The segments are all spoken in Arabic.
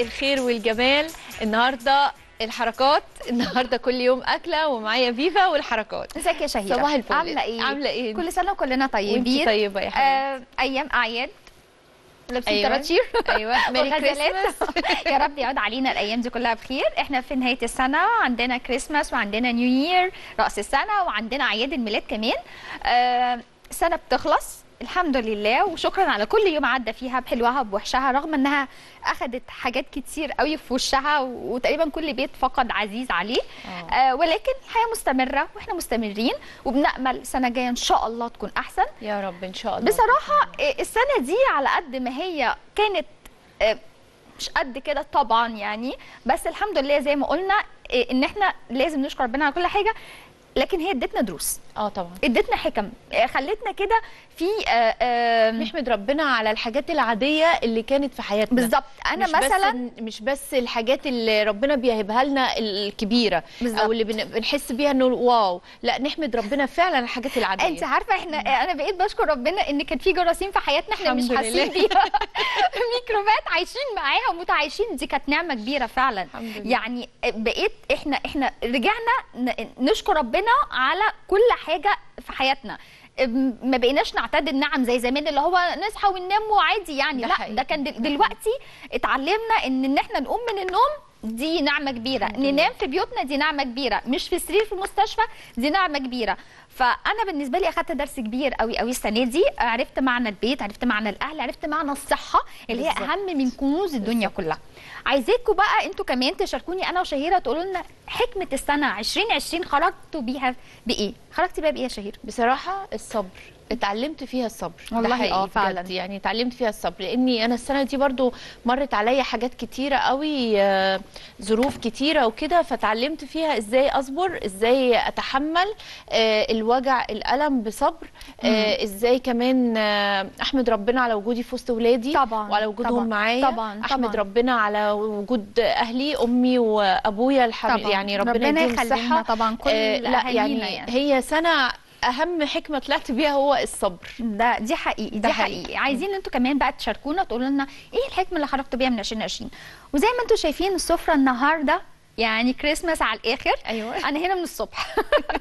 مساء الخير والجمال. النهارده الحركات النهارده كل يوم أكلة ومعايا فيفا والحركات. ازيك يا شهيرة. صباح الفل. عاملة إيه؟ عاملة إيه؟ كل سنة وكلنا طيبين. طيبة يا حبيبتي. آه أيام أعياد. لابسين أيوة. تراتشير أيوه. Merry. Christmas يا رب يعود علينا الأيام دي كلها بخير. إحنا في نهاية السنة عندنا كريسماس وعندنا New Year رأس السنة وعندنا أعياد الميلاد كمان. آه سنة بتخلص. الحمد لله وشكرا على كل يوم عدى فيها بحلوها بوحشها رغم إنها اخذت حاجات كتير قوي في وشها وتقريبا كل بيت فقد عزيز عليه. آه. آه ولكن الحياة مستمرة وإحنا مستمرين وبنأمل سنة جاية إن شاء الله تكون أحسن. يا رب إن شاء الله. بصراحة آه، السنة دي على قد ما هي كانت آه، مش قد كده طبعا يعني بس الحمد لله زي ما قلنا إن إحنا لازم نشكر ربنا على كل حاجة. لكن هي ادتنا دروس. آه طبعا. ادتنا حكم. آه، خلتنا كده في آه، آه، نحمد ربنا على الحاجات العادية اللي كانت في حياتنا. بالظبط. أنا مش مثلا بس مش بس الحاجات اللي ربنا بيهبها لنا الكبيرة بالظبط. أو اللي بن- بنحس بيها إنه واو. لا نحمد ربنا فعلا الحاجات العادية. أنت عارفة إحنا أنا بقيت بشكر ربنا إن كان في جراثيم في حياتنا إحنا مش حاسين. بيها. ميكروبات عايشين معاها ومتعايشين. دي كانت نعمة كبيرة فعلا. الحمد لله. يعني بقيت إحنا إحنا رجعنا نشكر ربنا على كل حاجة في حياتنا ما بقيناش نعتاد النعم زي زمان اللي هو نصحى وننام وعادي يعني ده لا حقيقي. ده كان. دلوقتي اتعلمنا إن إن إحنا نقوم من النوم دي نعمة كبيرة. ننام في بيوتنا دي نعمة كبيرة. مش في سرير في المستشفى دي نعمة كبيرة. فأنا بالنسبة لي أخدت درس كبير قوي قوي السنة دي. عرفت معنى البيت عرفت معنى الأهل عرفت معنى الصحة اللي هي. أهم من كنوز الدنيا كلها. عايزاكم بقى أنتوا كمان تشاركوني أنا وشهيرة تقولوا لنا حكمة السنة 2020 خرجتوا بيها بإيه؟ خرجتي بيها بإيه يا شهيرة؟ بصراحة الصبر. اتعلمت فيها الصبر والله آه. فعلا. يعني اتعلمت فيها الصبر لأني أنا السنة دي برضو مرت عليا حاجات كتيرة قوي آه، ظروف كتيرة وكده فتعلمت فيها إزاي أصبر إزاي أتحمل آه، الوجع الألم بصبر آه، إزاي كمان أحمد ربنا على وجودي في وسط ولادي طبعا وعلى وجودهم معايا طبعا أحمد. ربنا على وجود أهلي أمي وأبويا طبعا يعني ربنا, ربنا يديهم الصحه طبعا كل آه، لا يعني, يعني. هي سنة أهم حكمة طلعت بيها هو الصبر. ده دي حقيقي ده دي حقيقي. حقيقي. عايزين أنتوا كمان بقى تشاركونا تقولوا لنا إيه الحكمة اللي خرجتوا بيها من 2020 وزي ما أنتوا شايفين السفرة النهارده يعني كريسماس على الآخر أيوه. أنا هنا من الصبح.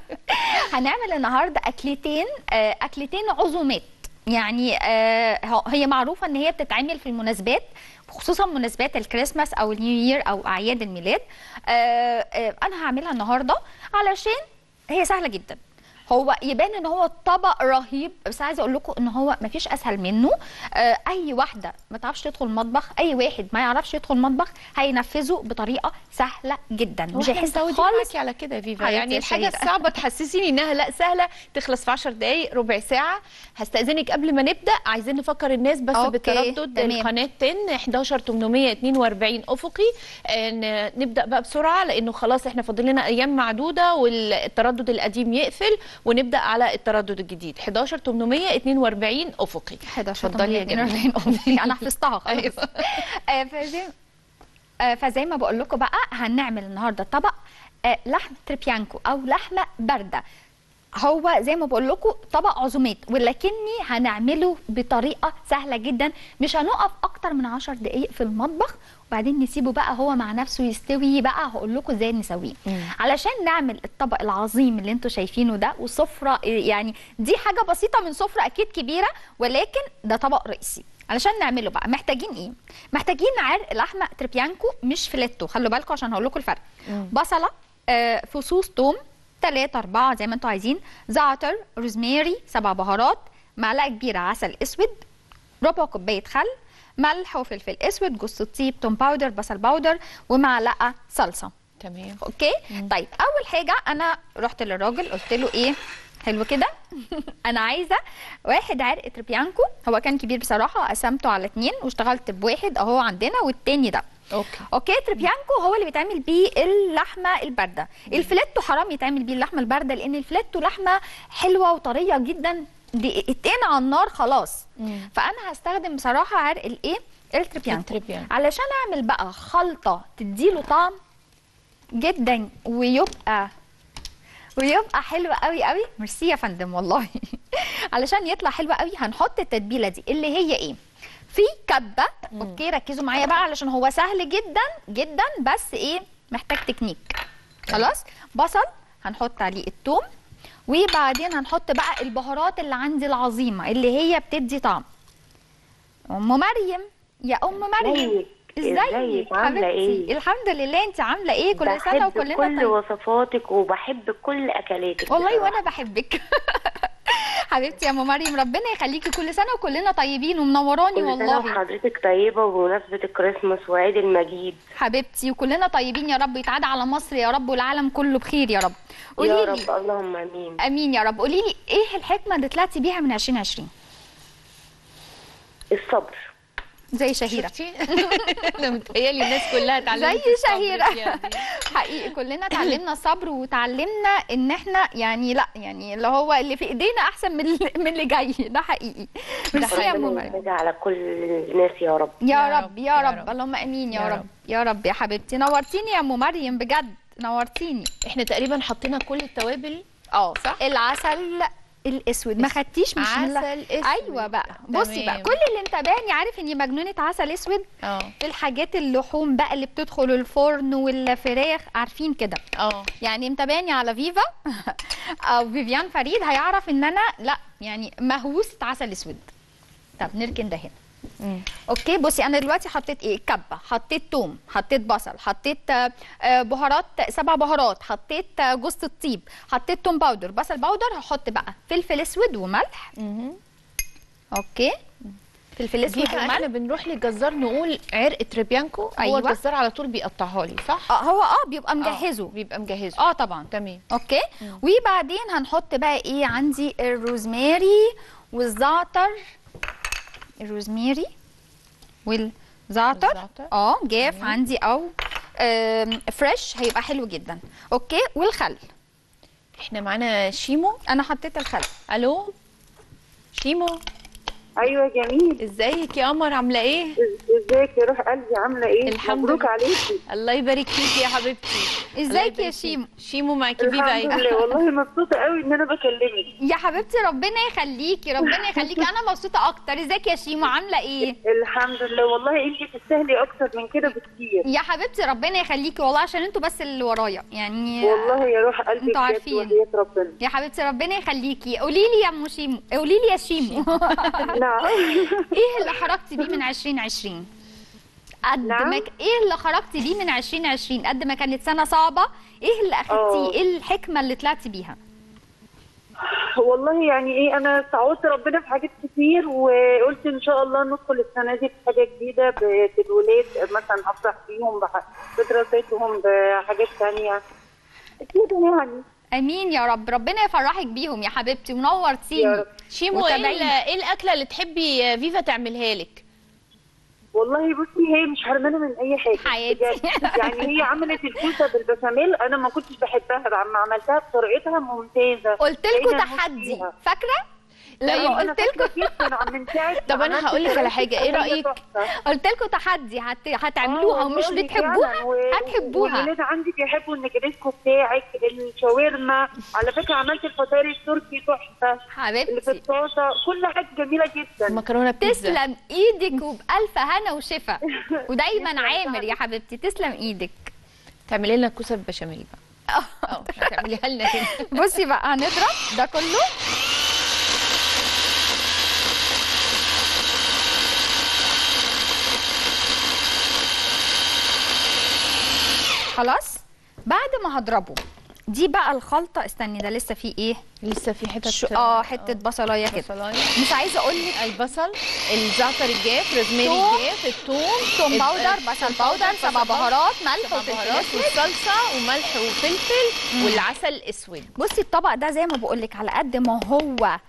هنعمل النهارده أكلتين آه، أكلتين عزومات. يعني آه، هي معروفة إن هي بتتعمل في المناسبات خصوصا مناسبات الكريسماس أو النيو يير أو أعياد الميلاد. آه، أنا هعملها النهارده علشان هي سهلة جدا. هو يبان إن هو طبق رهيب. بس عايزة أقول لكم إن هو مفيش أسهل منه. آه أي واحدة ما تعرفش تدخل المطبخ أي واحد ما يعرفش يدخل المطبخ هينفذه بطريقة سهلة جدا. مش هيحس خالص. على كده يا فيفا. يعني الحاجة. الصعبة تحسسيني إنها لا سهلة تخلص في 10 دقائق ربع ساعة. هستأذنك قبل ما نبدأ. عايزين نفكر الناس بس okay، بالتردد. القناة 10 11 842 أفقي. آه، نبدأ بقى بسرعة لأنه خلاص إحنا فاضل لنا أيام معدودة والتردد القديم يقفل. ونبدأ على التردد الجديد. 11 842 أفقي. 11 اتفضلي يا جميل. 42 okay، أنا حفظتها خلاص. أيوة. آه، فزي آه، فزي ما بقول لكم بقى هنعمل النهارده طبق آه، لحم تريبيانكو أو لحمة باردة. هو زي ما بقول لكم طبق عزومات ولكني هنعمله بطريقة سهلة جدا. مش هنقف أكتر من 10 دقائق في المطبخ وبعدين نسيبه بقى هو مع نفسه يستوي. بقى هقول لكم إزاي نسويه. مم. علشان نعمل الطبق العظيم اللي أنتوا شايفينه ده وسفرة يعني دي حاجة بسيطة من سفرة أكيد كبيرة ولكن ده طبق رئيسي. علشان نعمله بقى محتاجين إيه؟ محتاجين عرق لحمة تريبيانكو مش فيليتو. خلوا بالكم عشان هقول لكم الفرق. مم. بصلة آه، فصوص توم ثلاثة أربعة زي ما أنتوا عايزين. زعتر روزماري سبع بهارات معلقة كبيرة عسل أسود ربع كوباية خل ملح وفلفل أسود جوز الطيب توم powder بصل powder ومعلقة صلصة. تمام. Okay؟ طيب أول حاجة أنا رحت للراجل قلت له إيه؟ حلو كده. أنا عايزة واحد عرق تريبيانكو. هو كان كبير بصراحة قسمته على اتنين واشتغلت بواحد أهو عندنا والتاني ده. Okay. Okay؟ تريبيانكو هو اللي بيتعمل بيه اللحمة الباردة. الفليتو حرام يتعمل بيه اللحمة الباردة لأن الفليتو لحمة حلوة وطرية جدا. دقيقتين على النار خلاص. مم. فأنا هستخدم بصراحة عرق الإيه؟ التريبيانكو التريبيانكو. علشان أعمل بقى خلطة تديله طعم جدا ويبقى ويبقى حلو قوي قوي. ميرسي يا فندم والله. علشان يطلع حلو قوي هنحط التتبيلة دي اللي هي إيه؟ في كبة. Okay ركزوا معايا بقى علشان هو سهل جدا جدا بس إيه؟ محتاج تكنيك. خلاص؟ بصل هنحط عليه الثوم وبعدين هنحط بقى البهارات اللي عندي العظيمة اللي هي بتدي طعم. أم مريم يا أم مريم إزيك؟ عاملة إيه؟ الحمد لله أنت عاملة إيه؟ كل سنة بحب وكلنا كل طيب. وصفاتك وبحب كل أكلاتك والله. وأنا بحبك. حبيبتي يا أم مريم ربنا يخليكي كل سنة وكلنا طيبين ومنوراني كل سنة والله. وحضرتك طيبة وبمناسبة الكريسماس وعيد المجيد. حبيبتي وكلنا طيبين يا رب يتعاد على مصر يا رب والعالم كله بخير يا رب. يا قولي رب لي اللهم آمين. آمين يا رب. قولي لي إيه الحكمة اللي طلعتي بيها من 2020 الصبر. زي شهيرة. شفتي؟ أنا متهيألي الناس كلها اتعلمت زي شهيره. حقيقي كلنا اتعلمنا الصبر وتعلمنا إن إحنا يعني لأ يعني اللي هو اللي في إيدينا أحسن من من اللي جاي. ده حقيقي. ميرسي يا ام على كل الناس يا رب. يا رب يا رب. اللهم آمين يا رب. يا رب يا حبيبتي. نورتيني يا أم مريم بجد نورتيني. إحنا تقريبا حطينا كل التوابل. آه صح؟ العسل الأسود. ما خدتيش مش عسل أسود. أيوه بقى. بصي بقى تمام. كل اللي انتبهني عارف اني مجنونة عسل أسود؟ آه. في الحاجات اللحوم بقى اللي بتدخل الفرن والفراخ عارفين كده. آه. يعني متابعني على فيفا أو فيفيان فريد هيعرف ان أنا لا يعني مهووسة عسل أسود. طب نركن ده هنا. مم. Okay بصي أنا دلوقتي حطيت إيه؟ كبة حطيت توم حطيت بصل حطيت آه، آه، بهارات سبع بهارات حطيت آه، جوز الطيب حطيت توم powder بصل powder هحط بقى فلفل اسود وملح. مهم. Okay. فلفل اسود وملح. إحنا بنروح للجزار نقول عرق تريبيانكو هو أيوة. الجزار على طول بيقطعها لي صح؟ آه هو آه بيبقى مجهزه. بيبقى مجهزه. آه طبعا. تمام. Okay. وبعدين هنحط بقى إيه؟ عندي الروزماري والزعتر الروزماري والزعتر الزعتر. آه جاف عندي أو fresh هيبقى حلو جدا. Okay والخل. إحنا معانا شيمو. أنا حطيت الخل. ألو؟ شيمو. أيوه جميل. إزيك يا قمر؟ عاملة إيه؟ إزيك يا روح قلبي عاملة إيه؟ الحمد مبروك لله. عليكي. الله يبارك فيكي يا حبيبتي. إزيك يا. شيمو؟ شيمو معاكي الحمد إيه لله. والله مبسوطة قوي إن أنا بكلمك. يا حبيبتي ربنا يخليكي ربنا يخليكي. أنا مبسوطة أكتر. إزيك يا شيمو؟ عاملة إيه؟ الحمد لله. والله انت تستاهلي أكتر من كده بكتير. يا حبيبتي ربنا يخليكي. والله عشان أنتوا بس اللي ورايا. يعني والله يا روح قلبي أنتوا عارفين. ربنا. يا حبيبتي ربنا يخليكي. قولي لي يا أم شيمو. قولي لي يا شيمو. نعم. إيه اللي خرجتي بيه من 2020 قد نعم؟ ما إيه اللي خرجتي بيه من 2020 قد ما كانت سنة صعبة إيه اللي أخدتيه؟ آه. إيه الحكمة اللي طلعتي بيها؟ والله يعني إيه أنا استعوذت ربنا في حاجات كتير وقلت إن شاء الله ندخل السنة دي بحاجه جديدة بالولاد مثلا أفرح بيهم بح- بدراستهم بحاجات ثانية كده يعني. آمين يا رب. ربنا يفرحك بيهم يا حبيبتي. يا ونورتيني رب. شيمو إيه متابعين. إيه الأكلة اللي تحبي فيفا تعملها لك؟ والله بصي هي مش حرمانة من أي حاجة. حياتي. يعني هي عملت الكوسة بالبشاميل. أنا ما كنتش بحبها. لما عملتها بطريقتها ممتازة. قلت لكم تحدي. فاكرة؟ طيب، قلت لكم طب عملت هقول لك على إيه الفطيرة رأيك؟ تحفة. قلت لكم تحدي هت... هتعملوها آه ومش بتحبوها. و- هتحبوها. والولاد عندي بيحبوا النجريسكو بتاعك الشاورما. على فكرة عملت الفطاير التركي تحفة. حبيبتي. الطاسة. كل حاجة جميلة جدا. مكرونة بيتزا. تسلم إيدك وبألف هنا وشفا. ودايما عامر يا حبيبتي تسلم إيدك. تعملي لنا كوسة بالبشاميل بقى. آه هتعمليها لنا بصي بقى هنضرب ده كله. خلاص؟ بعد ما هضربه. دي بقى الخلطة استني ده لسه فيه إيه؟ لسه في حتت آه حتة بصلاية كده. مش عايزة أقول لك البصل الزعتر الجاف روزماري الجاف الثوم توم powder بصل powder سبع بهارات ملح وفلفل والصلصه وملح وفلفل والعسل الاسود بصي الطبق ده زي ما بقول لك على قد ما هو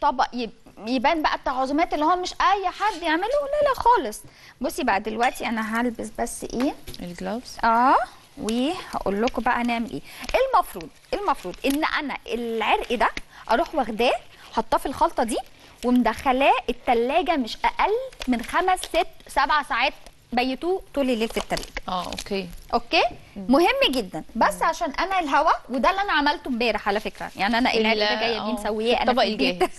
طبق يب- يبان بقى التعازمات اللي هو مش أي حد يعمله لا لا خالص. بصي بقى دلوقتي أنا هلبس بس إيه؟ ال gloves. آه. وهقول لكم بقى نعمل إيه. المفروض؟ المفروض؟ إن أنا العرق ده أروح واخداه حطاه في الخلطة دي ومدخلاه التلاجة مش أقل من خمس ست سبع ساعات بيتوه طول الليل في التلاجة. آه okay. okay؟ مهم جدا. بس عشان أنا الهوا وده اللي أنا عملته امبارح على فكرة. يعني أنا العرق ده جاية بيه آه، مسوياه أنا الطبق. الجاهز.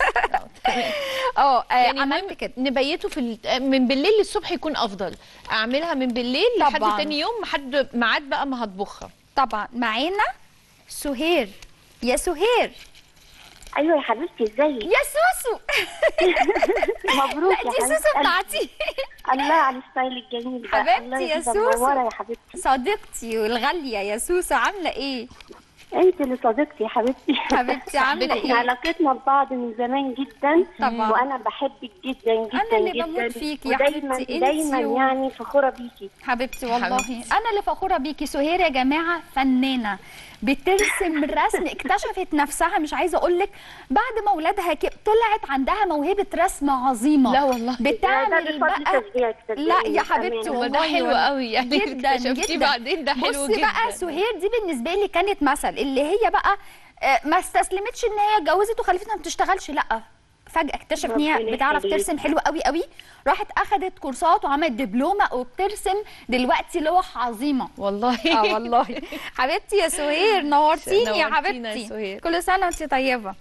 آه، آه آه، يعني عملت كده. نبيته في ال- من بالليل للصبح يكون أفضل. أعملها من بالليل. لحد تاني يوم لحد ميعاد بقى ما هطبخها. طبعا. معانا سهير. يا سهير. أيوه يا حبيبتي ازيك يا سوسو! مبروك يا حبيبتي سوسو بتاعتي الله على ال style الجميل ده. حبيبتي يا سوسو. يا حبيبتي. صديقتي والغاليه يا سوسو عاملة إيه؟ أنت اللي صديقتي يا حبيبتي. حبيبتي عاملة إحنا إيه؟ علاقتنا ببعض من زمان جدا طبعا. وأنا بحبك جدا جدا أنا اللي جدا. بموت فيكي يا حبيبتي، دايما و- يعني فخورة بيكي. حبيبتي والله. حبيبتي. أنا اللي فخورة بيكي. سهير يا جماعة فنانة. بترسم رسم اكتشفت نفسها مش عايزة أقول لك بعد ما اولادها طلعت عندها موهبة رسم عظيمة لا والله. ده بتعمل بقى لا يا حبيبتي. والله والله حلو. قوي يعني جدا جدا بعدين ده حلو بصي جدا بقى سهير دي بالنسبة لي كانت مثل اللي هي بقى آه، ما استسلمتش إن هي اتجوزت وخلفتها ما بتشتغلش لأ فجأة اكتشفت إن هي بتعرف. ترسم حلو قوي قوي راحت اخذت كورسات وعملت دبلومة وبترسم دلوقتي لوح عظيمة. والله. آه والله. حبيبتي يا سهير نورتيني يا حبيبتي. كل سنة وأنت طيبة.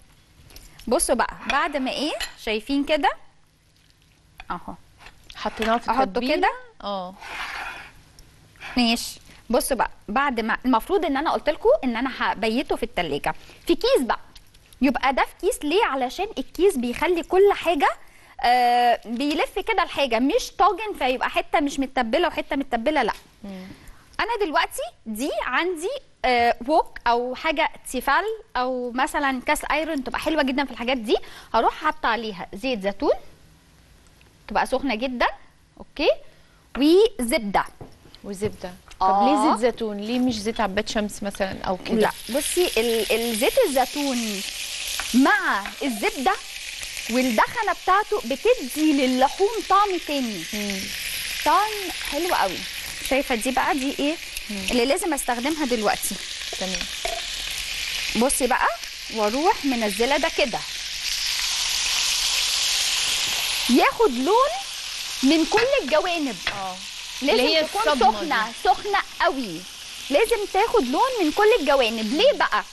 بصوا بقى بعد ما إيه شايفين كده؟ أهو. حطيناها في أحطه. كده؟ آه. ماشي. بصوا بقى بعد ما المفروض إن أنا قلت لكم إن أنا هبيته في التلاجة. في كيس بقى. يبقى ده في كيس ليه؟ علشان الكيس بيخلي كل حاجة آه بيلف كده الحاجة مش طاجن فيبقى حتة مش متبلة وحتة متبلة لأ. أنا دلوقتي دي عندي آه wok أو حاجة تيفال أو مثلا cast iron تبقى حلوة جدا في الحاجات دي هروح حاطة عليها زيت زيتون تبقى سخنة جدا okay؟ وزبدة. وزبدة. آه. طب ليه زيت زيتون؟ ليه مش زيت عباد شمس مثلا أو كده؟ لا بصي ال- الزيت الزيتون مع الزبدة والدخنه بتاعته بتدي للحوم طعم تاني. مم. طعم حلو قوي. شايفة دي بقى؟ دي إيه؟ اللي لازم أستخدمها دلوقتي. تمام. بصي بقى وأروح منزلة ده كده. ياخد لون من كل الجوانب. آه. لازم اللي هي تكون سخنة دي. سخنة قوي. لازم تاخد لون من كل الجوانب. ليه بقى؟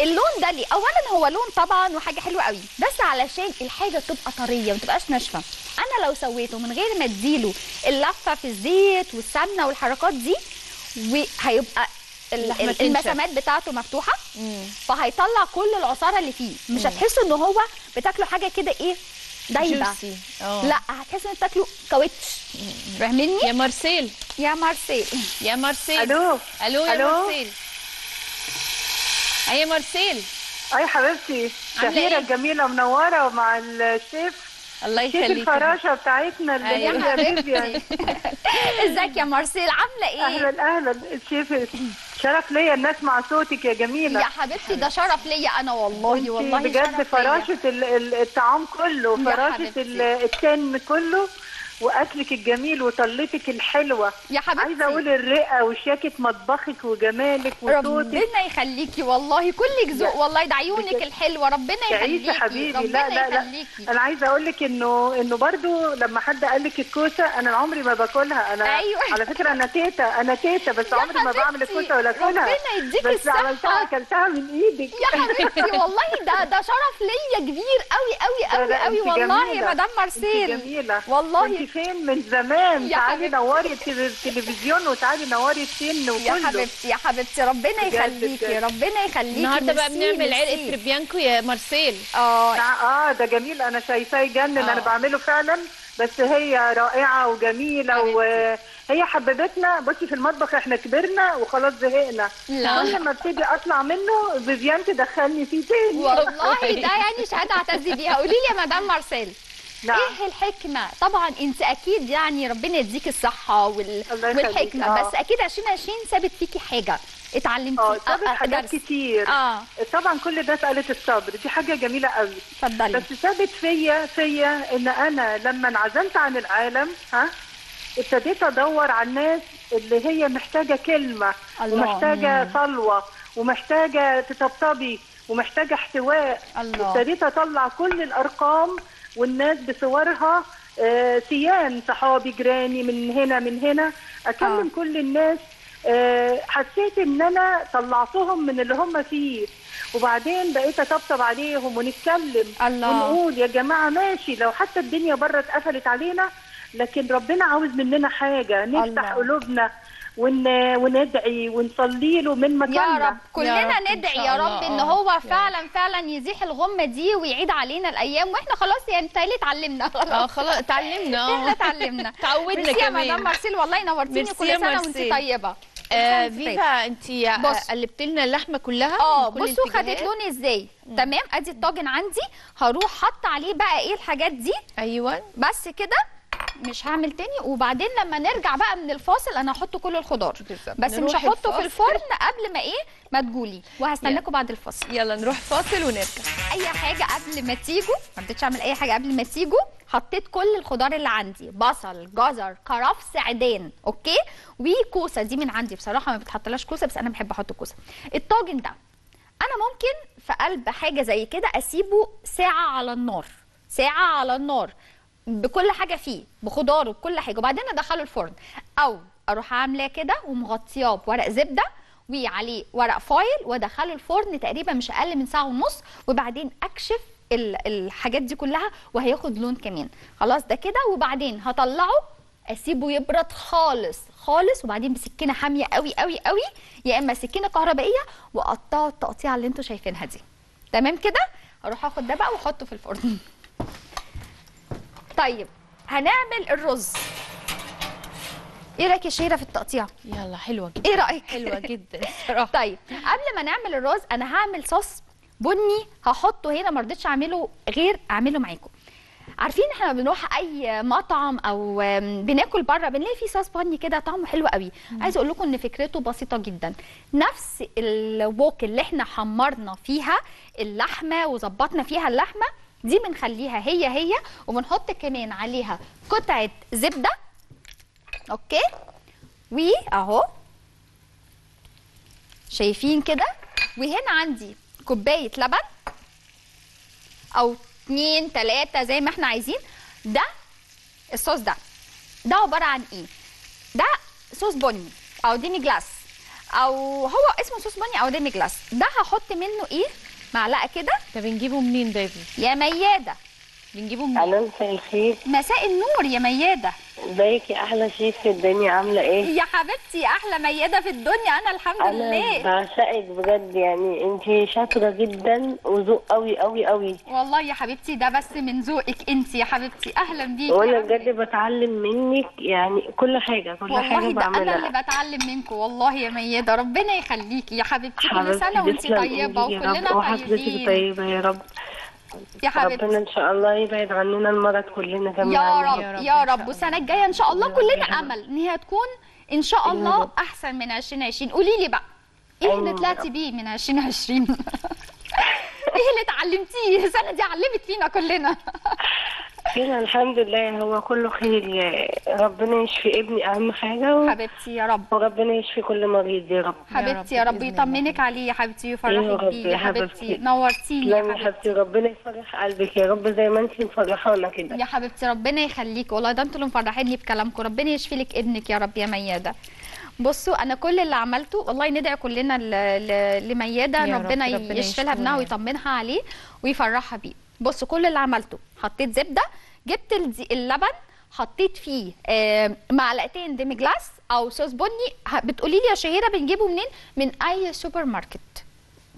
اللون ده ليه؟ اولا هو لون طبعا وحاجة حلوة قوي بس علشان الحاجة تبقى طرية ما تبقاش ناشفة. أنا لو سويته من غير ما اديله اللفة في الزيت والسمنة والحركات دي وهيبقى. المسامات بتاعته مفتوحة مم. فهيطلع كل العصارة اللي فيه. مش هتحسوا إن هو بتاكلوا حاجة كده إيه دايبه. آه. لا هتحسوا إن بتاكلوا كاوتش. فاهميني يا مارسيل. يا مارسيل. يا مارسيل. ألو. ألو يا ألو؟ مارسيل. اي مارسيل. أي حبيبتي. عاملة شهيرة إيه؟ منورة ومع الشيف. الله شيف يخليك الفراشة بتاعتنا اللي أيوة. هي فيفيان إزيك يا مارسيل؟ عاملة إيه؟ أهلا أهلا. الشيف شرف ليا ان اسمع صوتك يا جميلة. يا حبيبتي ده شرف ليا أنا والله والله بجد شرف ال- الطعام كله. ال- التن كله. وأكلك الجميل وطلتك الحلوة. يا حبيبتي. عايزة أقول الرئة وشياكة مطبخك وجمالك وصوتك. ربنا يخليكي والله كلك ذوق والله ده عيونك. الحلوة ربنا يخليكي حبيبي. ربنا لا لا. لا يخليكي. أنا عايزة أقول لك إنه إنه برضو لما حد قال لك الكوسة أنا عمري ما باكلها. أنا أيوة. على فكرة أنا تيتا أنا تيتا بس عمري ما بعمل الكوسة ولا أكلها. ربنا يديكي بس عملتها الصحة. أكلتها من إيدك. يا حبيبتي والله ده ده شرف ليا كبير قوي قوي لا، قوي لا، قوي والله مدام مارسيل. والله فين من زمان يا تعالي. نوري التل- التلفزيون وتعالي نوري السن يا وكله حبيبتي يا حبيبتي ربنا يخليكي. ربنا يخليكي النهارده بقى بنعمل عرق ميرسي. تريبيانكو يا مارسيل آه آه ده جميل أنا شايفاه يجنن آه. أنا بعمله فعلا بس هي رائعة وجميلة حبيبتي. وهي حببتنا بصي في المطبخ إحنا كبرنا وخلاص زهقنا لا. كل ما ابتدي أطلع منه فيفيان تدخلني فيه تاني والله ده يعني شهادة اعتز بيها قولي لي يا مدام مارسيل نعم. إيه الحكمة؟ طبعا أنت أكيد يعني ربنا يديك الصحة وال... والحكمة. آه. بس أكيد 2020 سابت فيكي حاجة. اتعلمتي. آه سابت آه، آه، حاجات درس. كتير. آه. طبعا كل ده سألة الصبر. دي حاجة جميلة قوي. اتفضلي. بس ثابت فيا فيا إن أنا لما انعزلت عن العالم ها ابتديت أدور على الناس اللي هي محتاجة كلمة الله. ومحتاجة صلوة ومحتاجة تطبطبي ومحتاجة احتواء. الله. ابتديت أطلع كل الأرقام والناس بصورها آه، سيان صحابي جيراني من هنا من هنا اكلم آه. كل الناس آه، حسيت إن أنا طلعتهم من اللي هم فيه وبعدين بقيت أطبطب عليهم ونتكلم الله. ونقول يا جماعة ماشي لو حتى الدنيا بره اتقفلت علينا لكن ربنا عاوز مننا حاجة نفتح. قلوبنا ون... وندعي ونصلي له من مكاننا. يا رب كلنا رب إن ندعي يا الله. رب إن آه. هو يا فعلا فعلا يزيح الغمة دي ويعيد علينا الأيام. وإحنا خلاص يعني تالي اتعلمنا؟ آه خلاص خلاص اتعلمنا. إحنا آه اتعلمنا. تعودنا ميرسي يا كمان. مدام مارسيل والله نورتيني ميرسي كل يا سنة وأنت. طيبة. آه. فيفا انت بص. قلبت لنا اللحمة كلها؟ آه بصوا خدت. لون إزاي؟ تمام؟ أدي الطاجن عندي. هروح حط عليه بقى إيه الحاجات دي. أيوه. بس كده. مش هعمل تاني. وبعدين لما نرجع بقى من الفاصل أنا هحط كل الخضار. بس مش هحطه في. الفرن قبل ما إيه؟ ما تقولي وهستناكم بعد الفاصل. يلا نروح فاصل ونرجع. أي حاجة قبل ما تيجوا ما رضيتش أعمل أي حاجة قبل ما تيجوا حطيت كل الخضار اللي عندي. بصل جزر كرفس عيدان أوكي؟ وكوسة. دي من عندي بصراحة ما بتحطلهاش كوسة بس أنا بحب أحط كوسة. الطاجن ده أنا ممكن في قلب حاجة زي كده أسيبه ساعة على النار. ساعة على النار. بكل حاجة فيه بخضاره بكل حاجة. وبعدين أدخله الفرن. أو أروح عاملاه كده ومغطياه بورق زبدة وعليه ورق فايل وأدخله الفرن تقريبا مش أقل من ساعة ونص. وبعدين أكشف ال- الحاجات دي كلها وهياخد لون كمان. خلاص ده كده. وبعدين هطلعه أسيبه يبرد خالص خالص. وبعدين بسكينة حامية قوي قوي قوي. يا إما سكينة كهربائية وأقطعه التقطيعة اللي أنتوا شايفينها دي. تمام كده؟ أروح آخد ده بقى وأحطه في الفرن. طيب هنعمل الرز. إيه رأيك يا شيرة في التقطيع؟ يلا حلوة جدا. إيه رأيك؟ حلوة جدا الصراحة. طيب قبل ما نعمل الرز أنا هعمل صوص بني هحطه هنا ما رضيتش اعمله غير اعمله معاكم. عارفين إحنا بنروح اي مطعم أو بناكل بره بنلاقي فيه صوص بني كده طعمه حلو قوي. عايزه أقول لكم ان فكرته بسيطة جدا. نفس الوok اللي إحنا حمرنا فيها اللحمة وظبطنا فيها اللحمة دي بنخليها هي هي وبنحط كمان عليها قطعة زبدة. أوكي؟ واهو شايفين كده؟ وهنا عندي كوباية لبن. أو اتنين تلاتة زي ما إحنا عايزين. ده الصوص ده. ده عبارة عن إيه؟ ده صوص بني. أو demi-glace. أو هو اسمه صوص بني أو demi-glace. ده هحط منه إيه؟ معلقة كده؟ ده بنجيبه منين ده يا ميادة. بنجيبه منين؟ ألو مساء الخير. مساء النور يا ميادة. ازيك يا أحلى شيف في الدنيا عاملة إيه؟ يا حبيبتي أحلى ميادة في الدنيا. أنا الحمد أنا لله. بعشقك بجد. يعني أنت شاطرة جدا وذوق قوي قوي قوي والله يا حبيبتي ده بس من ذوقك أنت يا حبيبتي. أهلا بيكي وأنا بجد بتعلم منك. يعني كل حاجة كل والله حاجة ده أنا اللي بتعلم منكم. والله يا ميادة ربنا يخليكي يا حبيبتي. كل سنة وأنت طيبة إيدك يا رب. وكلنا وحضرتك طيبين. طيبة يا رب. يا حبيبتي ربنا إن شاء الله يبعد عننا المرض كلنا يا جميعا رب يا رب يا رب. والسنة الجاية إن شاء الله كلنا أمل. إن هي تكون إن شاء الله. أحسن من 2020 قولي لي بقى إيه اللي يا طلعتي. بيه من 2020 إيه اللي اتعلمتيه؟ السنة دي علمت فينا كلنا. كده الحمد لله هو كله خير يا ربنا يشفي ابني أهم حاجة و... حبيبتي يا رب. وربنا يشفي كل مريض يا رب. حبيبتي يا رب. يطمنك عليه يا حبيبتي يا ويفرحك رب بيه يا يا حبيبتي. حبيبتي. نورتيني لا يا يا حبيبتي ربنا يفرح قلبك يا رب زي ما انت مفرحانا كده. يا حبيبتي ربنا يخليك. والله ده أنتوا اللي مفرحيني بكلامكم. ربنا يشفي لك ابنك يا رب يا ميادة. بصوا أنا كل اللي عملته والله ندعي كلنا لميادة. يا رب، ربنا ربنا يشفي لها ابنها. ويطمنها عليه ويفرحها بيه. بصوا كل اللي عملته حطيت زبدة جبت اللبن حطيت فيه معلقتين demi-glace أو صوص بني. بتقولي لي يا شهيرة بنجيبه منين؟ من أي سوبر ماركت.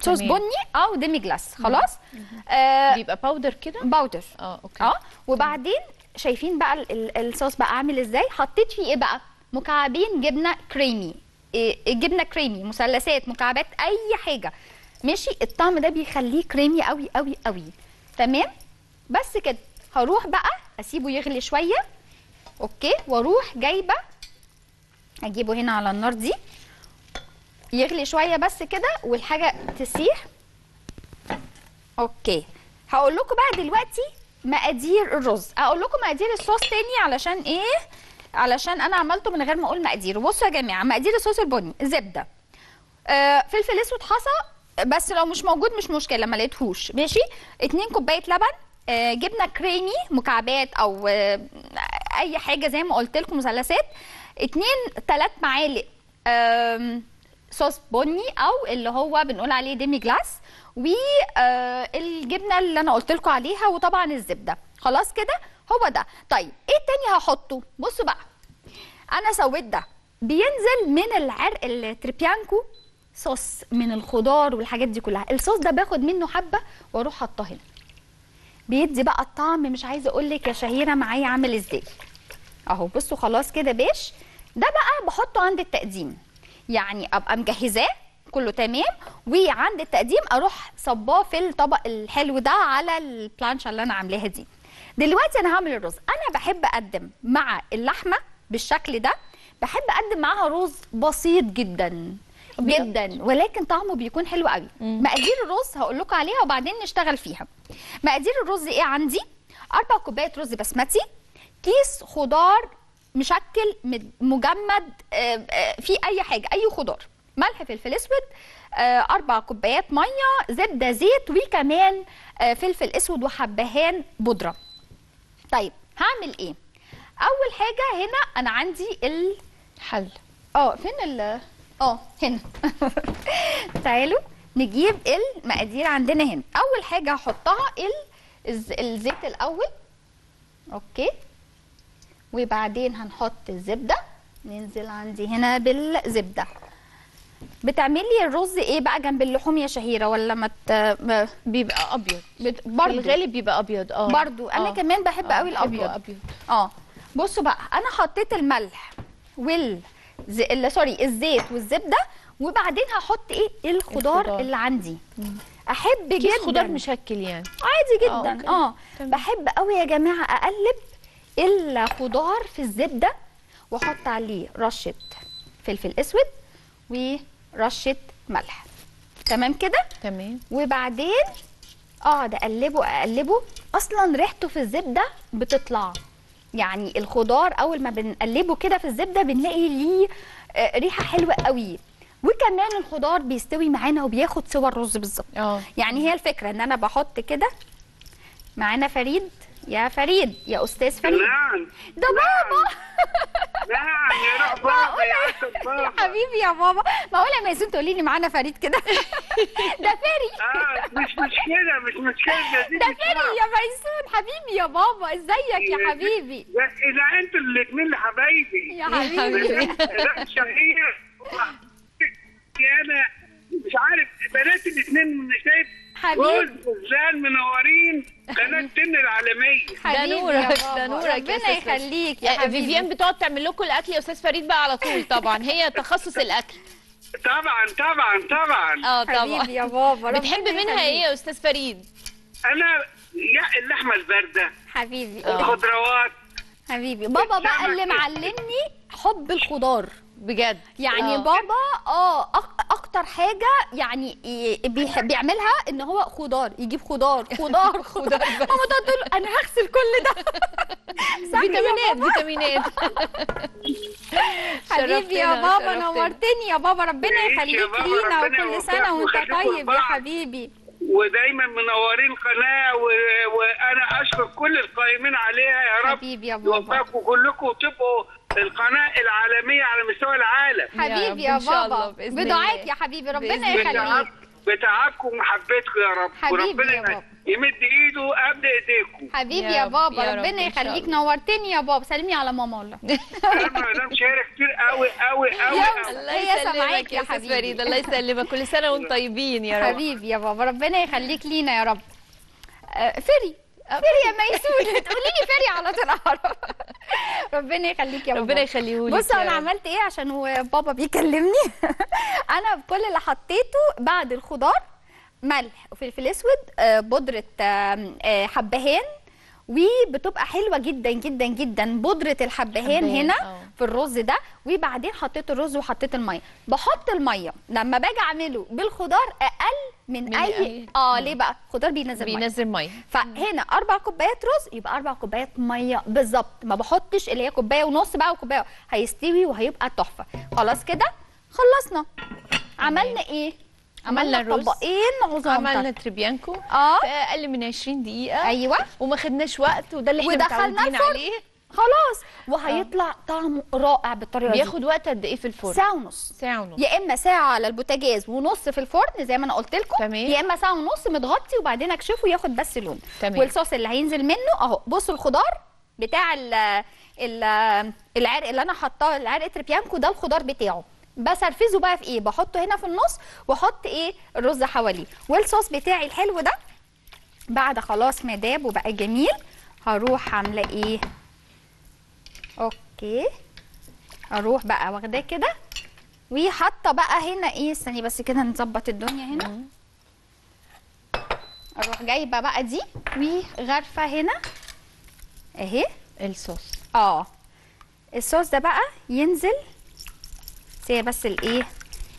صوص. بني أو demi-glace. خلاص؟ آه بيبقى powder كده؟ powder آه okay. آه وبعدين شايفين بقى ال- ال- الصوص بقى عامل إزاي؟ حطيت فيه إيه بقى؟ مكعبين جبنة كريمي إيه جبنة كريمي مثلثات مكعبات أي حاجة. ماشي؟ الطعم ده بيخليه كريمي قوي قوي قوي تمام؟ بس كده. هروح بقى أسيبه يغلي شوية. okay؟ وأروح جايبة أجيبه هنا على النار دي. يغلي شوية بس كده والحاجة تسيح. okay. هقول لكم بقى دلوقتي مقادير الرز. أقول لكم مقادير الصوص تاني علشان إيه؟ علشان أنا عملته من غير ما أقول مقادير. بصوا يا جماعة مقادير الصوص البني زبدة. آه فلفل أسود حصى بس لو مش موجود مش مشكلة ما لقيتهوش. ماشي؟ اتنين كوباية لبن آه جبنة كريمي مكعبات أو آه أي حاجة زي ما قلت لكم مثلثات. اتنين تلات معالق صوص بني أو اللي هو بنقول عليه ديمي جلاس والجبنه اللي أنا قلت لكم عليها وطبعا الزبدة. خلاص كده؟ هو ده. طيب إيه تاني هحطه؟ بصوا بقى. أنا سويت ده. بينزل من العرق التريبيانكو صوص من الخضار والحاجات دي كلها. الصوص ده باخد منه حبة وأروح حاطاه هنا. بيدي بقى الطعم مش عايزة أقول لك يا شهيرة معايا عامل إزاي. أهو بصوا خلاص كده باش ده بقى بحطه عند التقديم. يعني أبقى مجهزاه كله تمام. وعند التقديم أروح صباه في الطبق الحلو ده على البلانشا اللي أنا عاملاها دي. دلوقتي أنا هعمل الرز. أنا بحب أقدم مع اللحمة بالشكل ده. بحب أقدم معاها رز بسيط جدا. جدا. ولكن طعمه بيكون حلو قوي. مقادير الرز هقول لكم عليها وبعدين نشتغل فيها. مقادير الرز إيه عندي؟ أربع كوبايات رز بسمتي كيس خضار مشكل مد- مجمد آه، آه، في أي حاجة أي خضار. ملح فلفل أسود آه، أربع كوبايات مية زبدة زيت وكمان فلفل أسود وحبهان بودرة. طيب هعمل إيه؟ أول حاجة هنا أنا عندي ال حل. آه فين ال آه هنا. تعالوا نجيب المقادير عندنا هنا. أول حاجة هحطها ال الز- الزيت الأول. أوكي. وبعدين هنحط الزبدة. ننزل عندي هنا بالزبدة. بتعملي الرز إيه بقى جنب اللحوم يا شهيرة؟ ولا ما ت... ما- بيبقى أبيض. بت... برضو. الغالب بيبقى أبيض آه. برضو. أنا آه. كمان بحب آه، قوي الأبيض. أبيض. آه. بصوا بقى أنا حطيت الملح وال ز... sorry الزيت والزبدة. وبعدين هحط إيه؟ الخضار الخضار. اللي عندي. أحب كيس جدا. خضار مشكل يعني. عادي آه، جدا. آه. تمام. بحب قوي يا جماعة أقلب الخضار في الزبدة وأحط عليه رشة فلفل أسود ورشة ملح. تمام كده؟ تمام. وبعدين أقعد أقلبه أقلبه. أصلا ريحته في الزبدة بتطلع يعني الخضار أول ما بنقلبه كده في الزبدة بنلاقي ليه آه، ريحة حلوة قوي. وكمان الخضار بيستوي معانا وبياخد سوى الرز بالظبط. آه. يعني هي الفكرة إن أنا بحط كده معانا فريد يا فريد يا أستاذ فريد. نعم ده بابا. نعم يا روح بابا يا عسل يا بابا. حبيبي يا بابا. معقوله ما يسون تقولي لي معانا فريد كده. ده فري آه مش مشكلة مش مشكلة. دي ده فري يا ميسون. حبيبي يا بابا إزيك يا حبيبي؟ بس إذا أنتوا الاثنين اللي حبايبي. يا حبيبي. لا شهير أنا مش عارف بنات الاثنين شايف حبيبي. جوز وزان منورين قناة تن العالمية. حبيبي نورك، ده. نورك يا ربنا يخليك يا حبيبي. فيفيان بتقعد تعمل لكم الأكل يا أستاذ فريد بقى على طول. طبعا هي تخصص الأكل. طبعا طبعا طبعا. آه حبيبي طبعا يا بابا بتحب منها إيه. يا أستاذ فريد؟ أنا يا اللحمة الباردة. حبيبي. آه. الخضروات. حبيبي. بابا بقى اللي. معلمني حب الخضار. بجد. يعني آه. بابا آه أك- أكتر حاجة يعني بيعملها إن هو خضار يجيب خضار خضار خضار ماما تقعد تقول أنا هغسل كل ده. فيتامينات؟ فيتامينات. حبيبي يا بابا. نورتني. يا بابا ربنا يخليك لينا وكل سنة وأنت طيب يا. حبيبي. ودايما منورين قناة و... وأنا أشكر كل القائمين عليها يا رب. حبيبي يا بابا. يوفقكم كلكم وتبقوا القناة العالمية على مستوى العالم. يا رب، حبيبي يا بابا. بدعاك. يا حبيبي. ربنا. يخليك. بتعب... بتعبكم ومحبتكم يا رب. حبيبي وربنا يا بابا. يمد إيده قبل إيديكم. حبيبي يا يا بابا. يا رب، ربنا يخليك. نورتني يا بابا. سلمي على ماما والله. أنا مدام شهيرة كتير قوي قوي قوي. الله يسلمك يا حبيبي. فريد الله يسلمك. كل سنة وأنتم طيبين يا رب. حبيبي يا بابا. ربنا يخليك لينا يا رب. آه، فري. فري يا ميسون تقولي لي فري على طول أعرف. ربنا يخليك يا بابا ربنا يخليهولك بص أنا. عملت إيه عشان هو بابا بيكلمني أنا كل اللي حطيته بعد الخضار ملح وفلفل أسود آه، بودرة آه، حبهان وبتبقى حلوة جدا جدا جدا بودرة الحبهان حبهان، هنا آه. في الرز ده وبعدين حطيت الرز وحطيت المية. بحط المية لما باجي أعمله بالخضار أقل من, من أي أي- آه ليه بقى؟ الخضار بينزل مية. بينزل مية. فهنا أربع كوبايات رز يبقى أربع كوبايات مية بالظبط. ما بحطش اللي هي كوباية ونص بقى وكوباية هيستوي وهيبقى تحفة. خلاص كده؟ خلصنا. عملنا إيه؟ عملنا الرز. طبقين عظام. عملنا تريبيانكو. آه. في أقل من 20 دقيقة. أيوه. وما خدناش وقت وده اللي إحنا متعودين. عليه. خلاص. وهيطلع طعمه رائع بالطريقة دي. بياخد وقت قد إيه في الفرن؟ ساعة ونص. ساعة ونص. يا إما ساعة على البوتاجاز ونص في الفرن زي ما أنا قلت لكم. تمام. يا إما ساعة ونص متغطي وبعدين أكشفه ياخد بس لون. تمام. والصوص اللي هينزل منه أهو. بصوا الخضار بتاع ال ال العرق اللي أنا حاطاه العرق تريبيانكو ده الخضار بتاعه. بسرفزه بقى في إيه؟ بحطه هنا في النص وأحط إيه؟ الرز حواليه. والصوص بتاعي الحلو ده بعد خلاص ما داب وبقى جميل. هروح عاملة إيه؟ okay. أروح بقى واخداه كده. وحاطه بقى هنا إيه استني بس كده نظبط الدنيا هنا. أروح جايبه بقى دي وغرفه هنا. اهي. الصوص. آه. الصوص ده بقى ينزل. هي بس الايه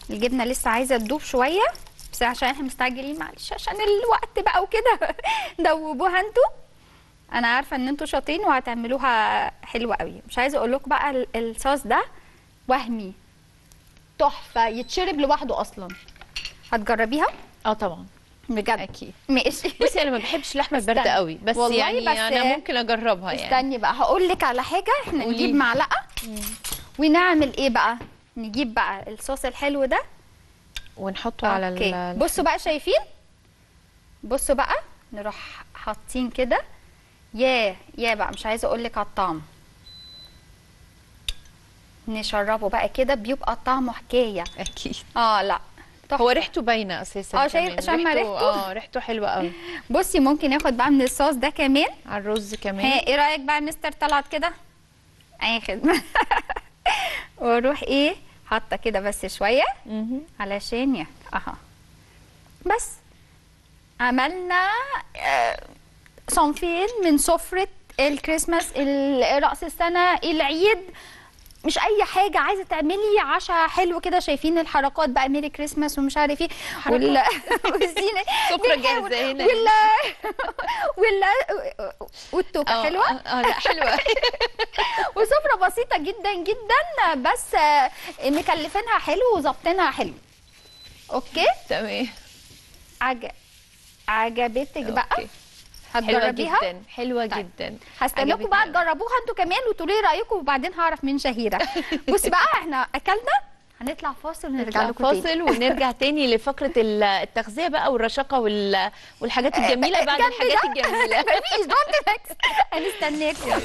الجبنه لسه عايزه تدوب شوية. بس عشان إحنا مستعجلين معلش عشان الوقت بقى وكده. دوبوها أنتوا. أنا عارفه ان أنتوا شاطرين وهتعملوها حلوة قوي. مش عايزه أقول لكم بقى ال- الصوص ده وهمي. تحفة يتشرب لوحده أصلا. هتجربيها؟ آه طبعا. بجد؟ أكيد. ماشي. بصي أنا ما بحبش اللحمه. الباردة قوي بس والله يعني بس- أنا ممكن أجربها يعني. استني بقى هقول لك على حاجة. إحنا قولي. نجيب معلقة ونعمل إيه بقى؟ نجيب بقى الصوص الحلو ده. ونحطه على أوكي. ال بصوا بقى شايفين؟ بصوا بقى نروح حاطين كده. ياه ياه بقى مش عايزة أقول لك على الطعم. نشربه بقى كده بيبقى طعمه حكاية. أكيد. آه لا. تحفة. هو ريحته باينة أساسا آه، شايف-. شامة ريحته؟ آه ريحته حلوة قوي بصي ممكن ياخد بقى من الصوص ده كمان. على الرز ها كمان إيه رأيك بقى مستر طلعت كده؟ اي خدمه وأروح إيه حاطة كده بس شوية. علشان. أها. بس. عملنا آه، صنفين من سفرة الكريسماس ال- رأس السنة العيد. مش أي حاجة عايزة تعملي عشاء حلو كده شايفين الحركات بقى Merry Christmas ومش عارف إيه وال والزينة. بنحاول- جاهزة هنا. وال وال والتوكه آه حلوة؟ آه آه، لا حلوة. وسفرة بسيطة جدا جدا بس آه، مكلفينها حلو وظابطينها حلو. okay؟ تمام. عج... عجبتك بقى؟ okay. حلوة هتجربيها؟ جدا. حلوة طيب. جدا. هستناكم بقى. تجربوها. أنتوا كمان وتقولوا لي رأيكم وبعدين هعرف مين شهيرة. بص بقى إحنا أكلنا هنطلع فاصل ونرجع لكم تاني. فاصل ونرجع تاني لفقرة ال- التغذية بقى والرشاقة وال- والحاجات الجميلة بعد الحاجات. الجميلة. مفيش don't هنستناكم.